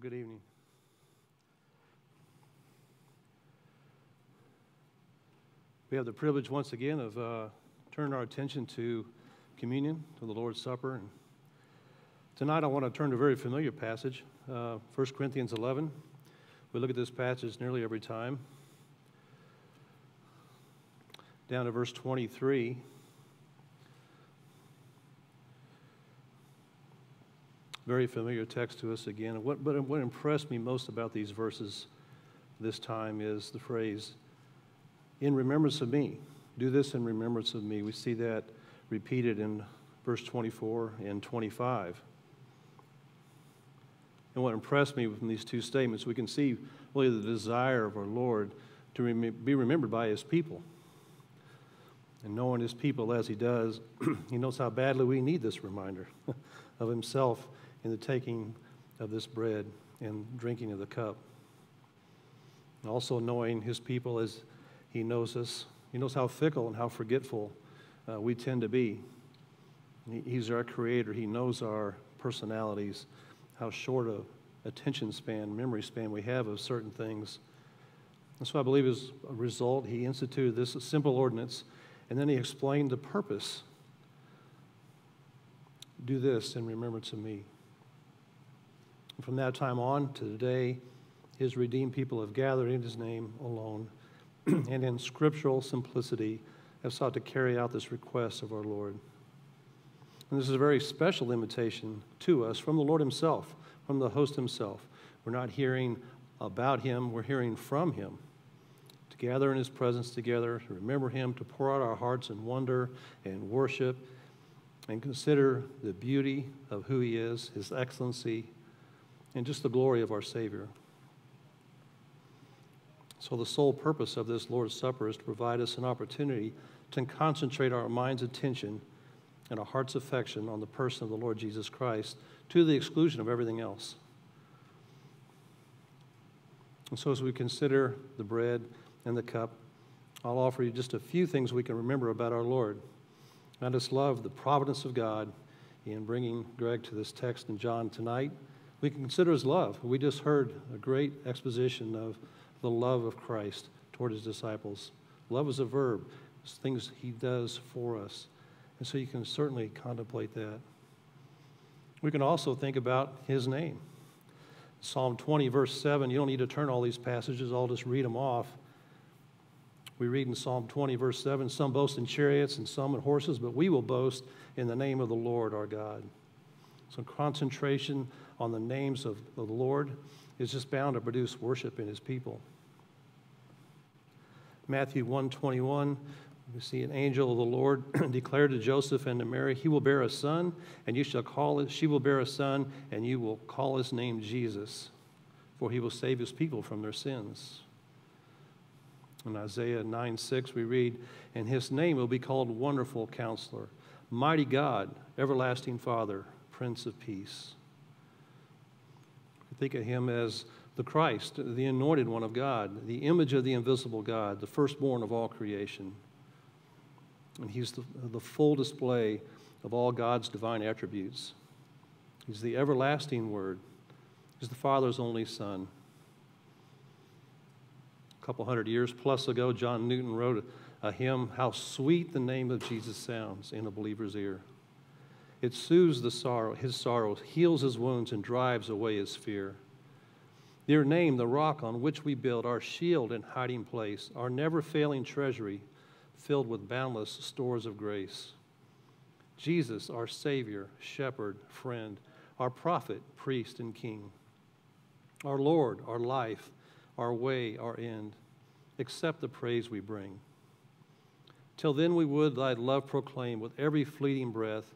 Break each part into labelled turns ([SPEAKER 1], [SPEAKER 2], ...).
[SPEAKER 1] Well, good evening. We have the privilege once again of uh, turning our attention to communion, to the Lord's Supper. And tonight I want to turn to a very familiar passage, uh, 1 Corinthians 11. We look at this passage nearly every time. Down to verse 23. Very familiar text to us again. What, but what impressed me most about these verses this time is the phrase, in remembrance of me. Do this in remembrance of me. We see that repeated in verse 24 and 25. And what impressed me from these two statements, we can see really the desire of our Lord to rem- be remembered by his people. And knowing his people as he does, he knows how badly we need this reminder of himself in the taking of this bread and drinking of the cup. Also, knowing his people as he knows us, he knows how fickle and how forgetful uh, we tend to be. He's our creator, he knows our personalities, how short of attention span, memory span we have of certain things. And so I believe as a result, he instituted this simple ordinance and then he explained the purpose. Do this in remembrance of me. From that time on to today, his redeemed people have gathered in his name alone and in scriptural simplicity have sought to carry out this request of our Lord. And this is a very special invitation to us from the Lord himself, from the host himself. We're not hearing about him, we're hearing from him. To gather in his presence together, to remember him, to pour out our hearts in wonder and worship, and consider the beauty of who he is, his excellency, and just the glory of our Savior. So, the sole purpose of this Lord's Supper is to provide us an opportunity to concentrate our mind's attention and our heart's affection on the person of the Lord Jesus Christ to the exclusion of everything else. And so, as we consider the bread and the cup, I'll offer you just a few things we can remember about our Lord. I just love the providence of God in bringing Greg to this text in John tonight we can consider his love. We just heard a great exposition of the love of Christ toward his disciples. Love is a verb, it's things he does for us. And so you can certainly contemplate that. We can also think about his name. Psalm 20, verse 7, you don't need to turn all these passages, I'll just read them off. We read in Psalm 20, verse 7 Some boast in chariots and some in horses, but we will boast in the name of the Lord our God. So, concentration on the names of the Lord is just bound to produce worship in his people. Matthew 121, we see an angel of the Lord declared to Joseph and to Mary, He will bear a son, and you shall call it, she will bear a son, and you will call his name Jesus, for he will save his people from their sins. In Isaiah 9 6, we read, And his name will be called Wonderful Counselor, Mighty God, Everlasting Father, Prince of Peace. Think of him as the Christ, the anointed one of God, the image of the invisible God, the firstborn of all creation. And he's the, the full display of all God's divine attributes. He's the everlasting Word. He's the Father's only Son. A couple hundred years plus ago, John Newton wrote a, a hymn, How Sweet the Name of Jesus Sounds in a Believer's Ear. It soothes the sorrow, his sorrows, heals his wounds, and drives away his fear. Your name, the rock on which we build, our shield and hiding place, our never failing treasury filled with boundless stores of grace. Jesus, our Savior, Shepherd, friend, our prophet, priest, and king. Our Lord, our life, our way, our end. Accept the praise we bring. Till then we would thy love proclaim with every fleeting breath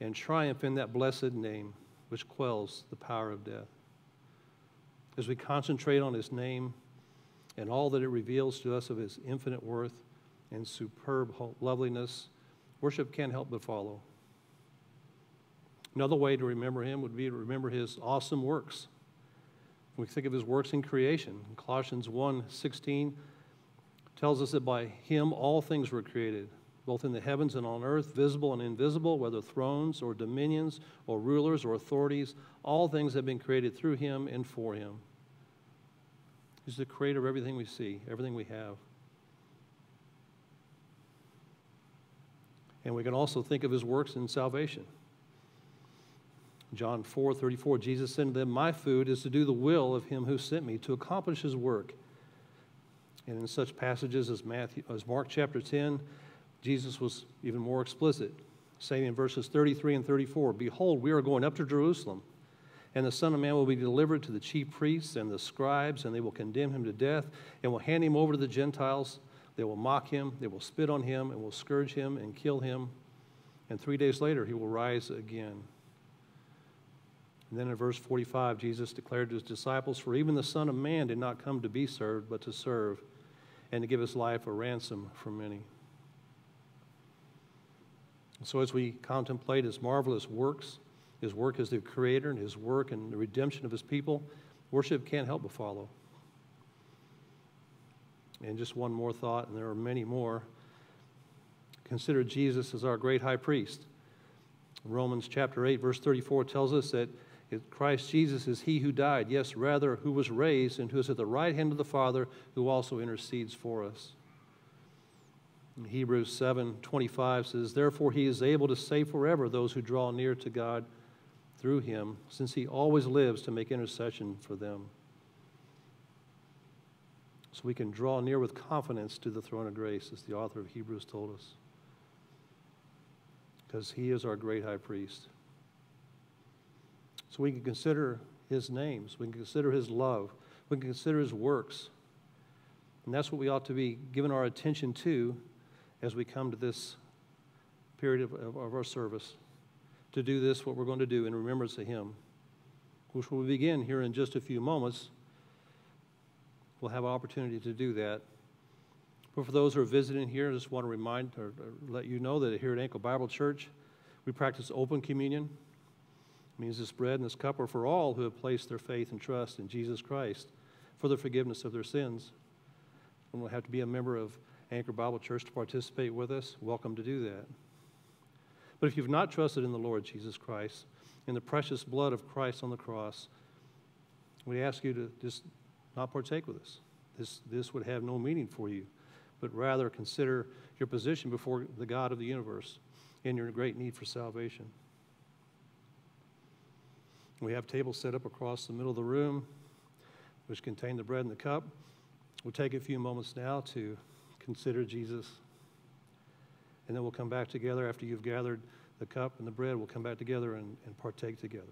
[SPEAKER 1] and triumph in that blessed name which quells the power of death. As we concentrate on his name and all that it reveals to us of his infinite worth and superb loveliness, worship can't help but follow. Another way to remember him would be to remember his awesome works. We think of his works in creation. Colossians 1 16 tells us that by him all things were created both in the heavens and on earth, visible and invisible, whether thrones or dominions or rulers or authorities, all things have been created through him and for him. He's the creator of everything we see, everything we have. And we can also think of his works in salvation. John 4 34, Jesus said to them, My food is to do the will of him who sent me, to accomplish his work. And in such passages as, Matthew, as Mark chapter 10, Jesus was even more explicit, saying in verses 33 and 34, Behold, we are going up to Jerusalem, and the Son of Man will be delivered to the chief priests and the scribes, and they will condemn him to death, and will hand him over to the Gentiles. They will mock him, they will spit on him, and will scourge him and kill him. And three days later, he will rise again. And then in verse 45, Jesus declared to his disciples, For even the Son of Man did not come to be served, but to serve, and to give his life a ransom for many. So as we contemplate his marvelous works, his work as the creator and his work and the redemption of his people, worship can't help but follow. And just one more thought, and there are many more. Consider Jesus as our great high priest. Romans chapter 8, verse 34 tells us that Christ Jesus is he who died, yes, rather, who was raised and who is at the right hand of the Father, who also intercedes for us. Hebrews 7 25 says, Therefore he is able to save forever those who draw near to God through him, since he always lives to make intercession for them. So we can draw near with confidence to the throne of grace, as the author of Hebrews told us. Because he is our great high priest. So we can consider his names, we can consider his love, we can consider his works. And that's what we ought to be giving our attention to as we come to this period of, of, of our service. To do this, what we're going to do in remembrance of him, which will begin here in just a few moments. We'll have an opportunity to do that. But for those who are visiting here, I just want to remind or, or let you know that here at Anchor Bible Church, we practice open communion. It means this bread and this cup are for all who have placed their faith and trust in Jesus Christ for the forgiveness of their sins. And will have to be a member of Anchor Bible Church to participate with us. Welcome to do that. But if you've not trusted in the Lord Jesus Christ, in the precious blood of Christ on the cross, we ask you to just not partake with us. This, this would have no meaning for you, but rather consider your position before the God of the universe and your great need for salvation. We have tables set up across the middle of the room, which contain the bread and the cup. We'll take a few moments now to consider Jesus. And then we'll come back together after you've gathered the cup and the bread. We'll come back together and, and partake together.